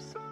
so.